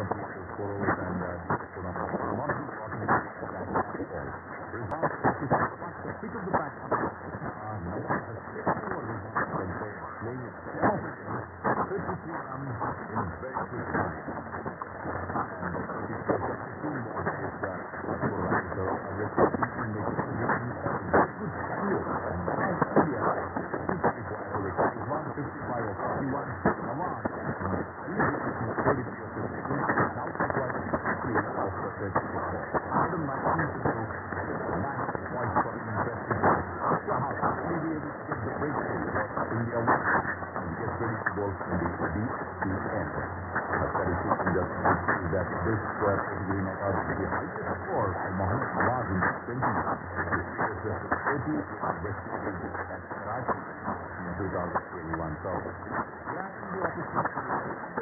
complete the and put on a lot of important. The pick of the back. Uh, uh, for that. So uh, let's see if we make it. Very good cardio and as India required to retire 155 or 41. Nawaz that this uh, particularly not out the highest score for Mohammad Nawaz in the 20s. This is just 30 West Indies at Karachi in 2021. So, yeah, the opportunity